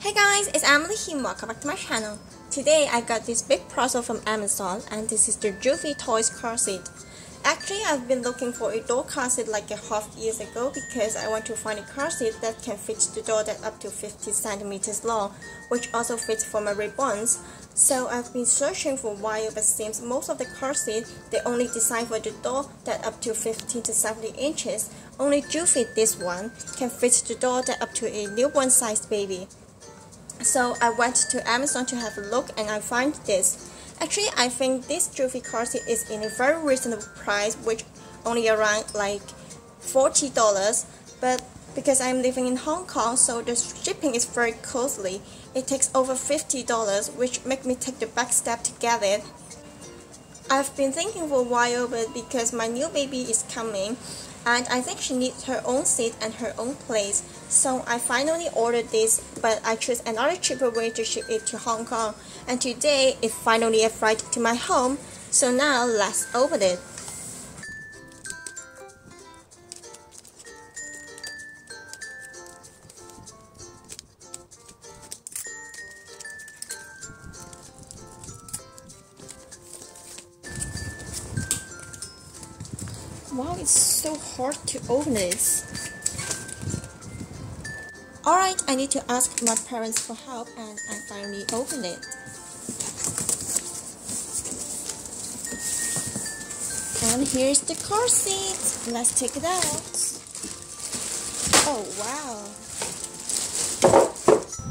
Hey guys, it's Emily here. Welcome back to my channel. Today I got this big parcel from Amazon and this is the Joovy Toys car seat. Actually, I've been looking for a door car seat like a half years ago because I want to find a car seat that can fit the door that up to 50 centimeters long, which also fits for my reborns. So I've been searching for a while but seems most of the car seats they only design for the door that up to 15 to 70 inches. Only Joovy this one can fit the door that up to a newborn sized baby. So I went to Amazon to have a look and I find this. Actually, I think this Joovy car seat is in a very reasonable price, which only around like $40. But because I'm living in Hong Kong, so the shipping is very costly. It takes over $50, which make me take the back step to get it. I've been thinking for a while, but because my new baby is coming, and I think she needs her own seat and her own place. So I finally ordered this, but I chose another cheaper way to ship it to Hong Kong. And today it finally arrived to my home. So now let's open it. Wow, it's so hard to open this. Alright, I need to ask my parents for help and I finally opened it. And here's the car seat. Let's take it out. Oh wow.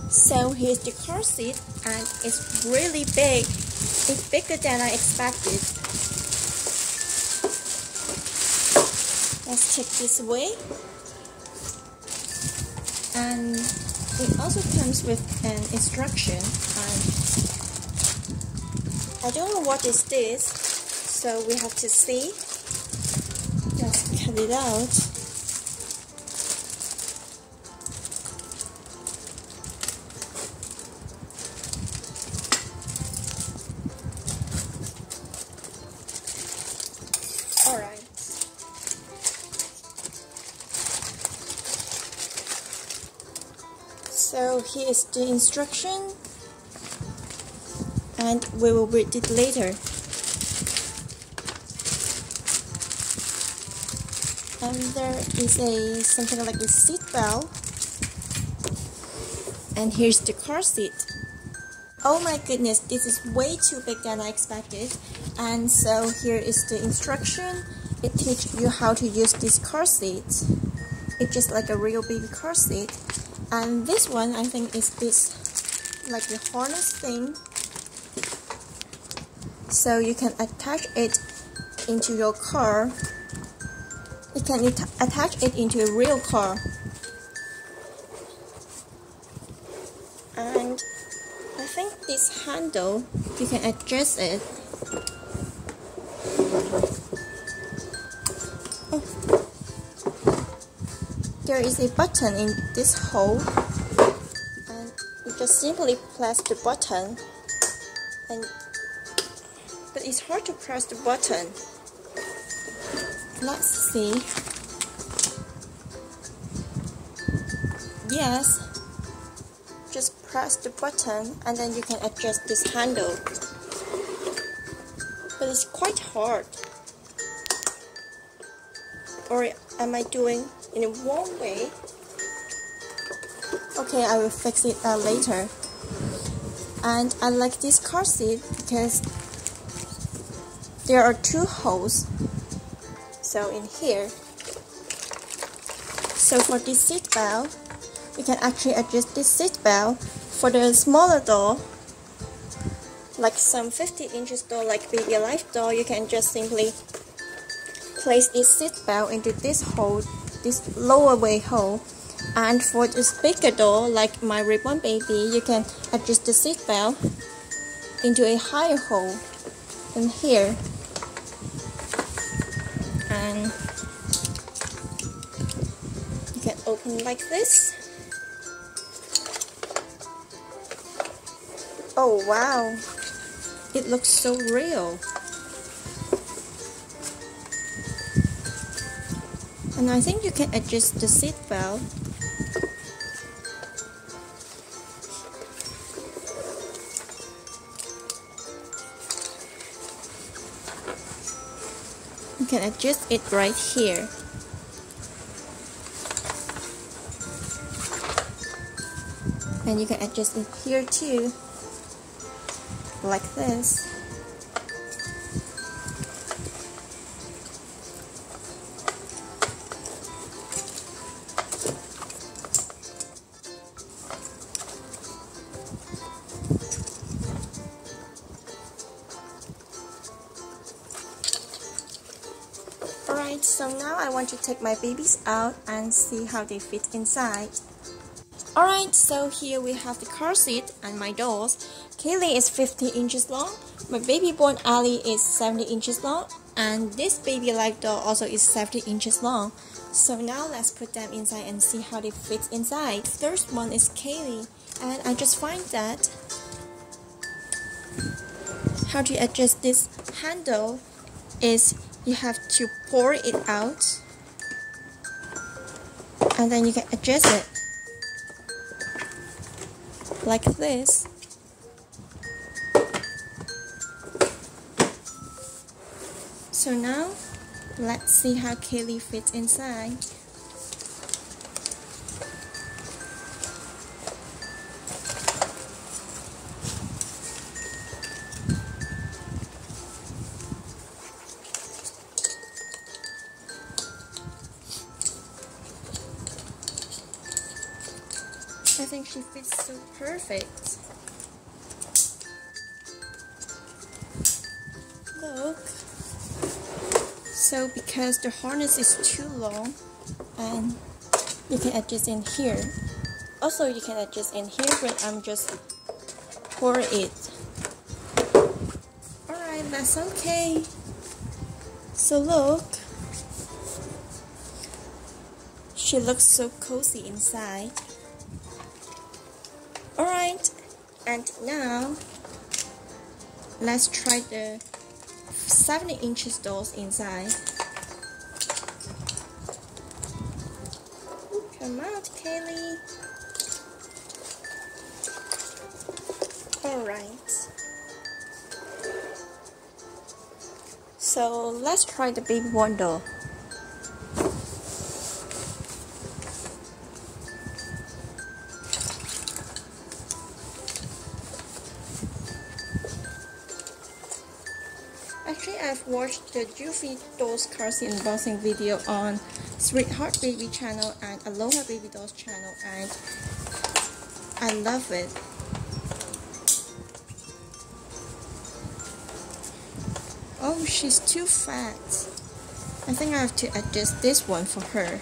So here's the car seat and it's really big. It's bigger than I expected. let's check this way and it also comes with an instruction I don't know what is this so we have to see. Let's cut it out So here is the instruction and we will read it later. And there is a something like a seat belt. And here's the car seat. Oh my goodness, this is way too big than I expected. And so here is the instruction. It teaches you how to use this car seat. It's just like a real baby car seat and this one I think is this like the harness thing. So you can attach it into your car. You can attach it into a real car. And I think this handle you can adjust it there is a button in this hole and you just simply press the button and but it's hard to press the button. Let's see. Yes. Just press the button and then you can adjust this handle. But it's quite hard. Or am I doing in a wrong way. Okay, I will fix it uh, later. And I like this car seat because there are two holes. So in here. So for this seat belt, you can actually adjust this seat belt for the smaller door like some 50 inches door like Baby Alive door you can just simply place this seat belt into this hole this lower way hole. And for this bigger door like my reborn baby you can adjust the seat belt into a higher hole in here. And you can open like this. Oh wow. It looks so real and I think you can adjust the seat belt. You can adjust it right here. And you can adjust it here too. Like this. Want to take my babies out and see how they fit inside. Alright, so here we have the car seat and my dolls. Kaylee is 50 inches long, my baby born Ali is 70 inches long, and this Baby Alive doll also is 70 inches long. So now let's put them inside and see how they fit inside. First one is Kaylee, and I just find that how to adjust this handle is you have to pour it out and then you can adjust it like this. So now let's see how Kaylee fits inside perfect. Look. So because the harness is too long and you can adjust in here. Also you can adjust in here when I'm just pour it. Alright, that's okay. So look. She looks so cozy inside. And now let's try the 70 inches dolls inside. Come out, Kaylee. Alright. So let's try the baby born doll. Actually, I've watched the Joovy Dolls Car Seat unboxing video on Sweetheart Baby channel and Aloha Baby Dolls channel and I love it. Oh, she's too fat. I think I have to adjust this one for her.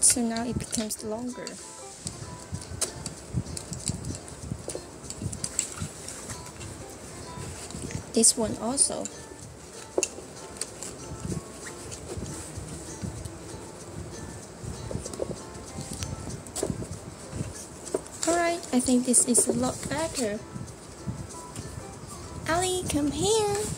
So now it becomes longer. This one also. Alright, I think this is a lot better. Ali, come here.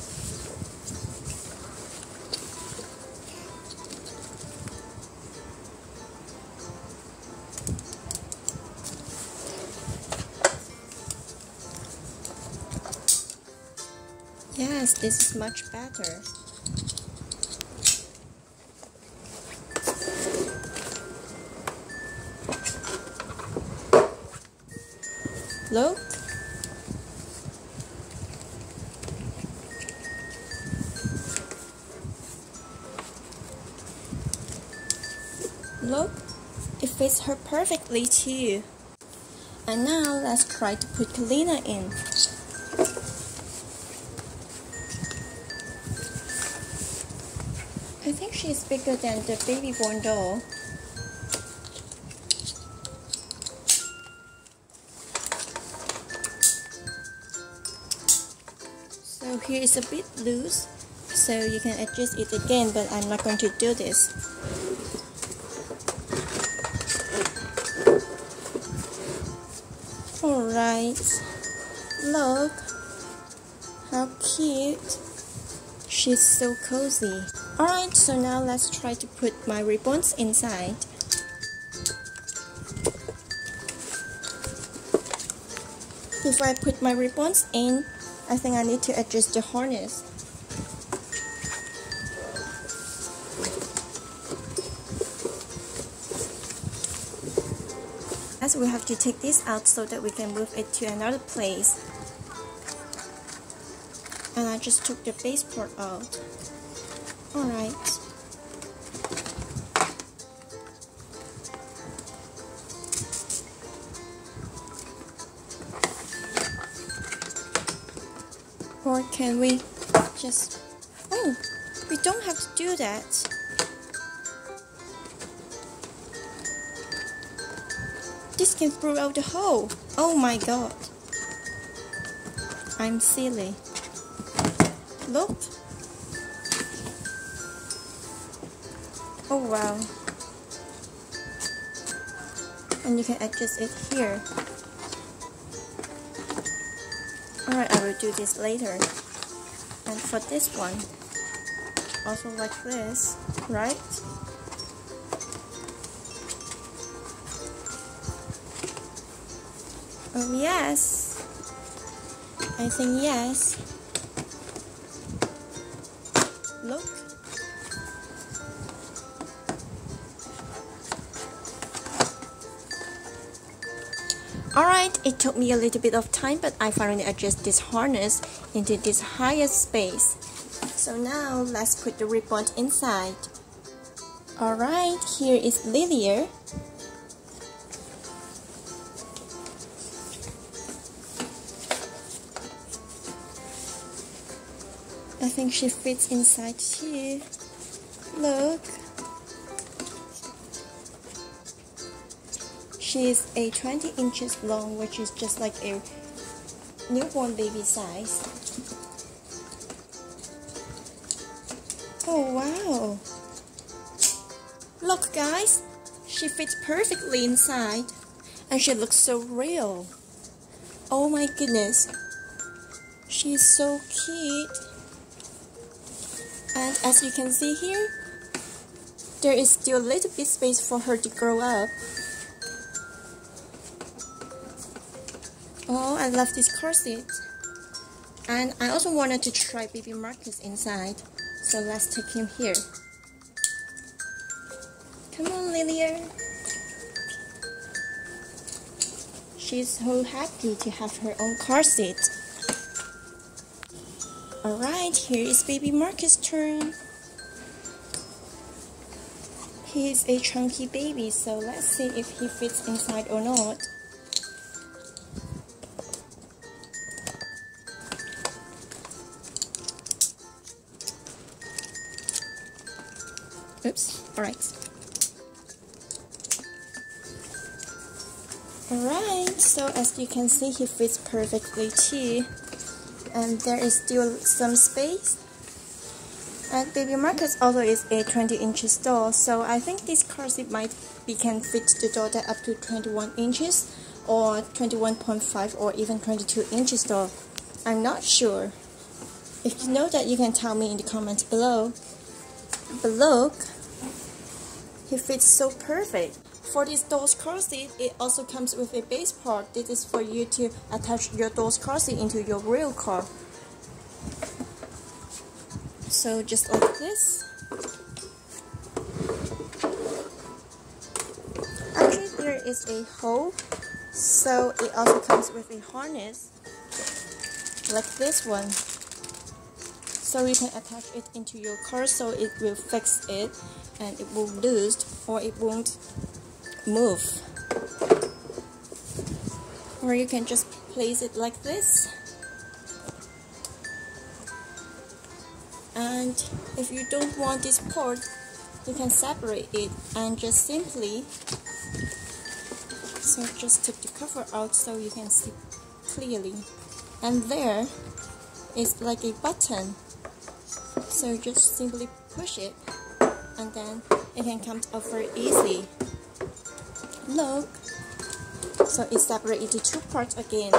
Yes, this is much better. Look. Look, it fits her perfectly too. And now let's try to put Kalina in. I think she's bigger than the baby born doll. So here is a bit loose, so you can adjust it again, but I'm not going to do this. Alright, look how cute. She's so cozy. Alright, so now let's try to put my reborns inside. Before I put my reborns in, I think I need to adjust the harness. As we have to take this out so that we can move it to another place. And I just took the base part out. Alright. Or can we just... Oh, we don't have to do that. This can pull out the hole. Oh my god. I'm silly. Look. Oh wow. And you can adjust it here. Alright, I will do this later. And for this one, also like this, right? Oh yes. I think yes. It took me a little bit of time but I finally adjusted this harness into this higher space. So now let's put the reborn inside. Alright, here is Lilia. I think she fits inside too. Look. She is a 20 inches long, which is just like a newborn baby size. Oh wow! Look guys, she fits perfectly inside and she looks so real. Oh my goodness, she is so cute. And as you can see here, there is still a little bit space for her to grow up. Oh, I love this car seat. And I also wanted to try baby Marcus inside. So let's take him here. Come on, Lilia. She's so happy to have her own car seat. Alright, here is baby Marcus' turn. He is a chunky baby, so let's see if he fits inside or not. Oops, alright. Alright, so as you can see, he fits perfectly too. And there is still some space. And baby Marcus also is a 20 inches tall, so I think this car seat might be can fit the daughter up to 21 inches or 21.5 or even 22 inches tall. I'm not sure. If you know that, you can tell me in the comments below. But look, he fits so perfect. For this doll's car seat, it also comes with a base part. This is for you to attach your doll's car seat into your real car. So just like this. Actually, there is a hole, so it also comes with a harness, like this one so you can attach it into your car so it will fix it and it will lose or it won't move. Or you can just place it like this. And if you don't want this part you can separate it and just simply so just take the cover out so you can see clearly. And there is like a button so just simply push it and then it can come out very easy Look! So it's separated into two parts again.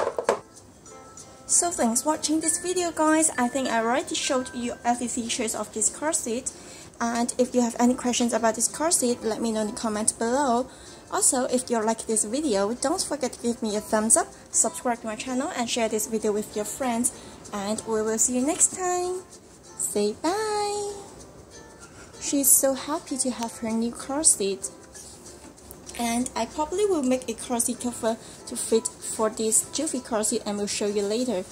So thanks for watching this video guys. I think I already showed you every features of this car seat And if you have any questions about this car seat, let me know in the comments below. Also, if you like this video, don't forget to give me a thumbs up, subscribe to my channel, and share this video with your friends. And we will see you next time. Say bye. She's so happy to have her new car seat. And I probably will make a car seat cover to fit for this Joovy car seat and will show you later.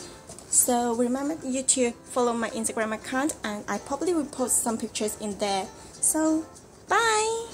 So remember you to follow my Instagram account and I probably will post some pictures in there. So bye!